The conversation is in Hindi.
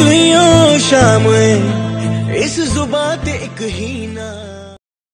निकलियो शाम इस जुबा ते एक ही ना